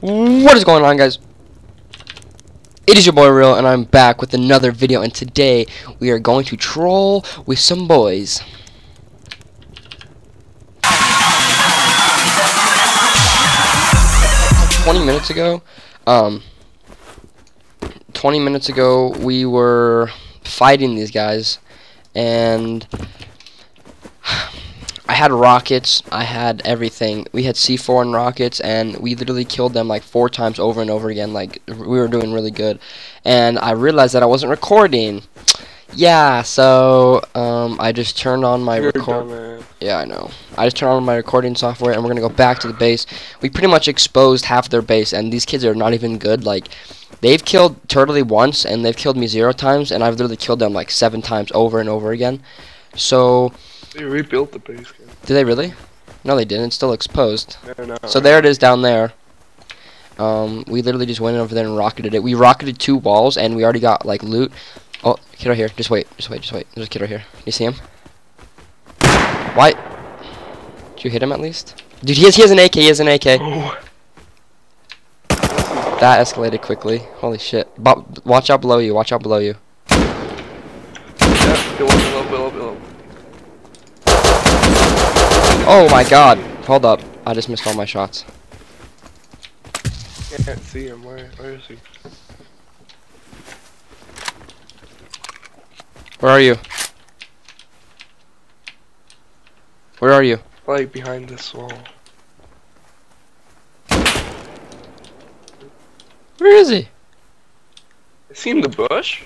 What is going on guys? It is your boy Real and I'm back with another video and today we are going to troll with some boys. Twenty minutes ago, um twenty minutes ago we were fighting these guys and had rockets, I had everything. We had C4 and rockets, and we literally killed them like four times over and over again. Like we were doing really good, and I realized that I wasn't recording. Yeah, so um, I just turned on my record. Yeah, I know. I just turned on my recording software, and we're gonna go back to the base. We pretty much exposed half their base, and these kids are not even good. Like they've killed Turtley once, and they've killed me zero times, and I've literally killed them like seven times over and over again. So. They rebuilt the base. Did they really? No, they didn't. It's still exposed. So there it is down there. Um, we literally just went over there and rocketed it. We rocketed two walls, and we already got, like, loot. Oh, kid right here. Just wait. Just wait. Just wait. There's a kid right here. You see him? Why? Did you hit him at least? Dude, he has, he has an AK. He has an AK. Oh. That escalated quickly. Holy shit. But watch out below you. Watch out below you. Yeah, below, below, below, below. Oh my god. Hold up. I just missed all my shots. Can't see him. Where, where is he? Where are you? Where are you? Like behind this wall. Where is he? Is he in the bush?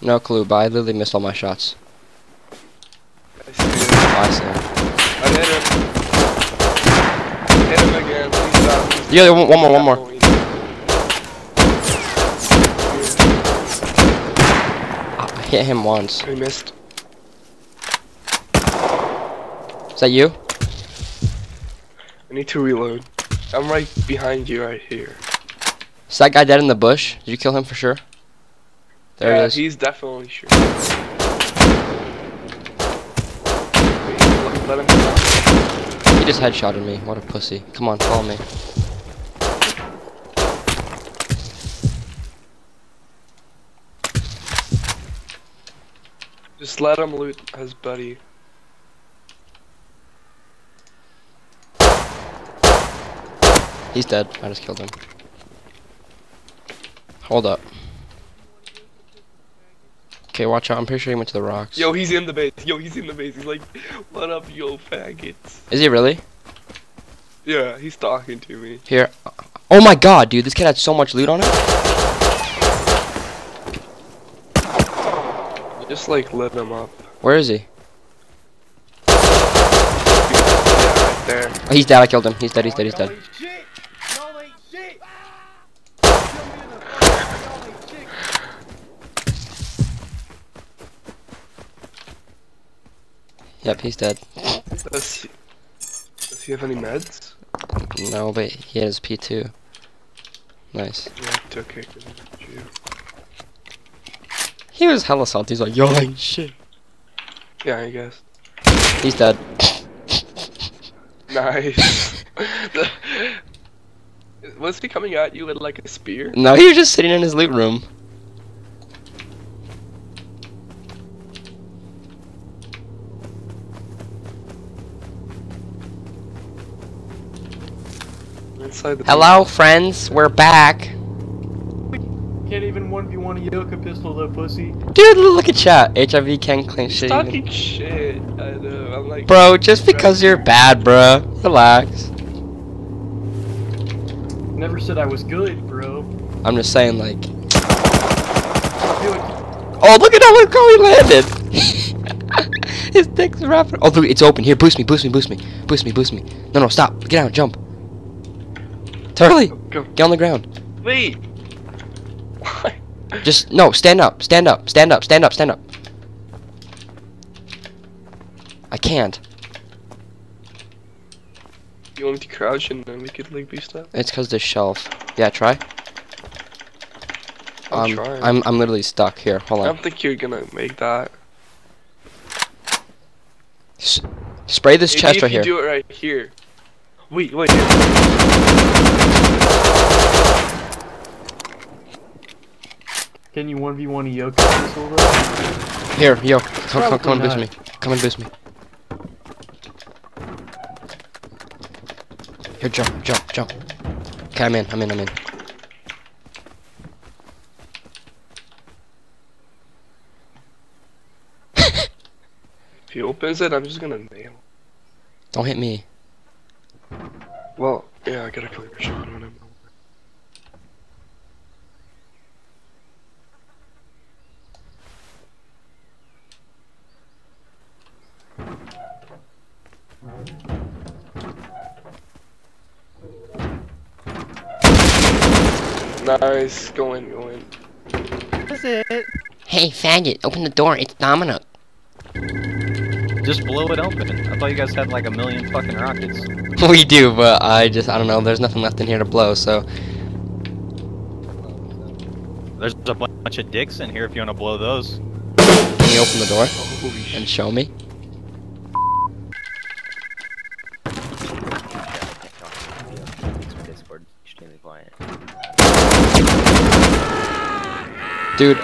No clue, but I literally missed all my shots. I see. I hit him. Hit him again. Please uh, Yeah, one, one more, one more. I hit him once. He missed. Is that you? I need to reload. I'm right behind you right here. Is that guy dead in the bush? Did you kill him for sure? There yeah, he is. he's definitely sure. Let him He just headshotted me. What a pussy. Come on, follow me. Just let him loot his buddy. He's dead. I just killed him. Hold up. Okay, watch out. I'm pretty sure he went to the rocks. Yo, he's in the base. Yo, he's in the base. He's like, what up, yo, faggots? Is he really? Yeah, he's talking to me. Here. Oh my god, dude. This kid had so much loot on him. Just, like, let him up. Where is he? Yeah, right there. Oh, he's dead. I killed him. He's dead. He's dead. He's dead. Yep, he's dead. Does he, does he have any meds? No, but he has P2. Nice. Yeah, okay, He was hella salty. He's like, yo, like shit. Yeah, I guess. He's dead. nice. was he coming at you with like a spear? No, he was just sitting in his loot room. Inside the Hello, friends. We're back. Can't even 1v1 a Eoka pistol though, pussy. Dude, look at chat. HIV can't clean shit. Talking shit. I know. I'm like. Bro, just because you're bad, bro. Relax. Never said I was good, bro. I'm just saying, like. Oh, look at how how he landed. His dick's wrapping. Oh, look, it's open. Here, boost me, boost me, boost me, boost me, boost me. No, no, stop. Get out, jump. Turtley, go. get on the ground. Wait. Why? Just no, stand up, stand up, stand up, stand up, stand up. I can't. You want me to crouch and then we could like boost up? It's cause the shelf. Yeah, try. I'm um, trying. I'm I'm literally stuck here. Hold on. I don't think you're gonna make that. S spray this Maybe chest right you here. do it right here. Wait, wait. Can you 1v1 a Eoka this over? Here, yo, come, come, come and boost me. Come and boost me. Here, jump, jump, jump. Okay, I'm in, I'm in, I'm in. If he opens it, I'm just gonna nail. Don't hit me. Well, yeah, I got a clear shot on him. Nice, go in, go in. That's it. Hey, faggot, open the door. It's Domino. Just blow it open. I thought you guys had like a million fucking rockets. we do, but I just, I don't know. There's nothing left in here to blow, so. There's a bunch of dicks in here if you want to blow those. Can you open the door Holy and show me? Discord extremely quiet. Dude,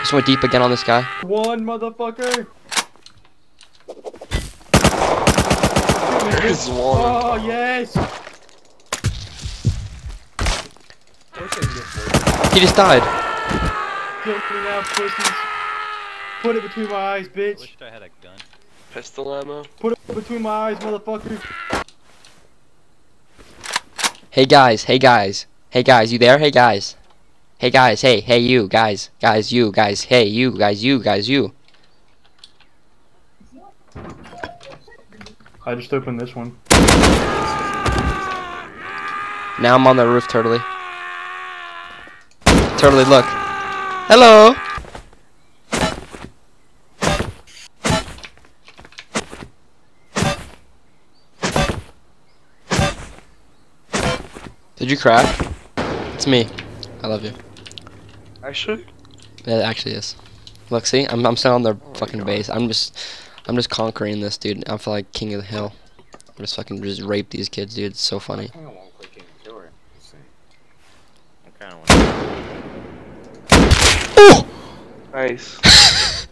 just went deep again on this guy. One motherfucker. There's oh, one. Oh yes. He just died. Now. Put it between my eyes, bitch. I bitch. wished I had a gun. Pistol ammo. Put it between my eyes, motherfucker. Hey guys, hey guys. Hey guys, you there? Hey guys. Hey guys, hey, hey you, guys. Guys, you, guys, hey, you, guys, you, guys, you. I just opened this one. Now I'm on the roof, Turtley. Turtley, look. Hello! Did you crash? It's me. I love you. Actually, Yeah, it actually is. Look, see, I'm I'm still on their fucking base. I'm just I'm just conquering this, dude. I feel like king of the hill. I'm just fucking just rape these kids, dude. It's so funny. I want to play King of Killer. I kind of want nice.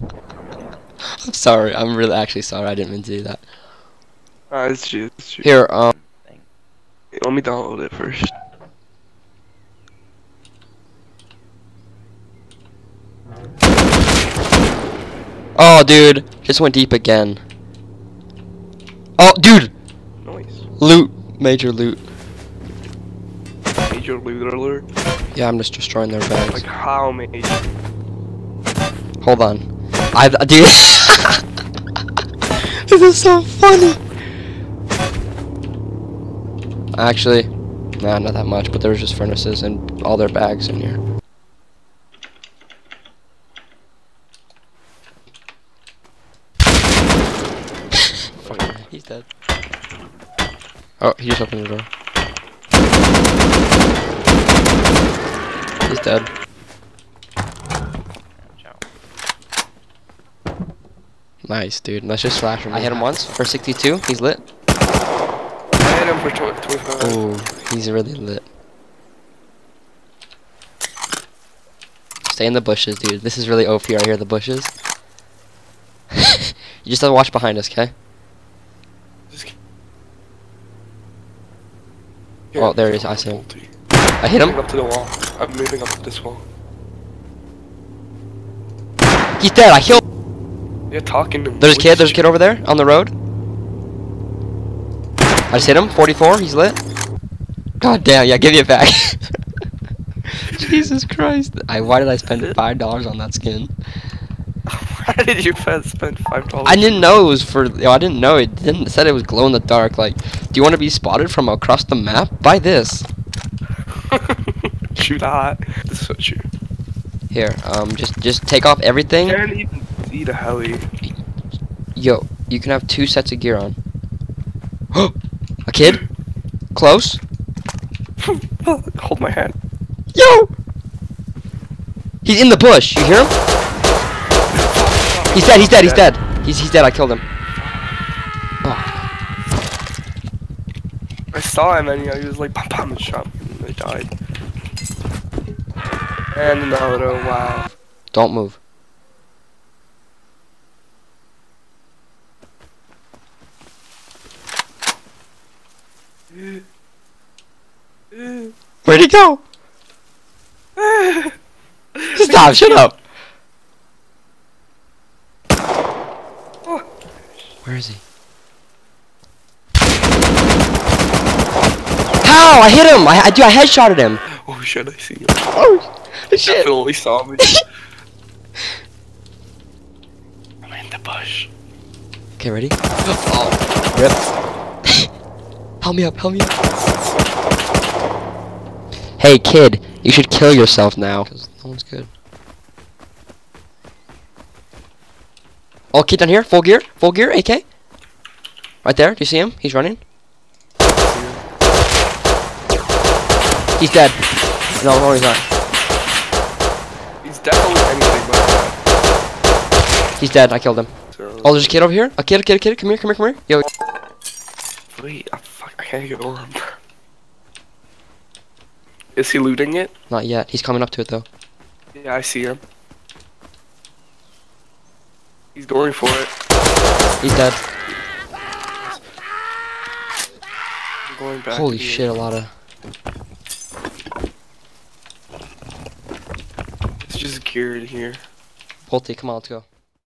I'm sorry. I'm really actually sorry. I didn't mean to do that. Ah, it's you. It's you. Here, um, thing. Let me download it first. oh, dude, just went deep again. Oh, dude, Nice. loot, major loot. Major loot alert. Yeah, I'm just destroying their bags. Like how major? Hold on. I, dude, this is so funny. Actually, nah, not that much, but there was just furnaces and all their bags in here. He's dead. Oh, he just opened the door. He's dead. Nice, dude. Let's just slash him. I hit him once for 62. He's lit. I hit him for 25. Oh, he's really lit. Stay in the bushes, dude. This is really OP right here, the bushes. you just have to watch behind us, okay? Just- Oh, there he is, I see him. I hit him. up to the wall. I'm moving up to this wall. He's dead. I killed. You're talking to me. There's a kid. There's a kid over there on the road. I just hit him. 44. He's lit. God damn. Yeah, give me it back. Jesus Christ. I why did I spend five dollars on that skin? Why did you spend spend five dollars? I didn't know it was for. Yo, I didn't know it. Didn't it said it was glow in the dark. Like, do you want to be spotted from across the map? Buy this. Shoot that. This is so true. Here. Um. Just just take off everything. Can't even see the heli. Yo, you can have two sets of gear on. a kid. Close. Hold my hand. Yo. He's in the bush. You hear him? He's dead. He's dead. He's dead. He's he's dead. I killed him. I saw him and you know, he was like pom pom and shot me and they died. And another wow. Don't move. Where'd he go? Stop, shut up. Where is he? How? I hit him! I, I, dude, I headshotted him! Oh shit, I see him. Oh, shit. Definitely saw me. I'm in the bush. Okay, ready? Oh, rip. help me up, help me up. Hey, kid, you should kill yourself now. Cause no one's good. Oh, kid down here, full gear, full gear, AK. Right there, do you see him? He's running. He's dead. No, no, he's not. He's definitely anything but that. He's dead. I killed him. So, Oh, there's a kid over here. A kid, a kid, a kid. Come here, come here, come here. Yo, wait, I, oh, fuck, I can't get on. Is he looting it? not yet. He's coming up to it though. Yeah, I see him. He's going for it. He's dead. I'm going back. Holy here. shit, a lot of. It's just geared here. Pulte, come on, let's go.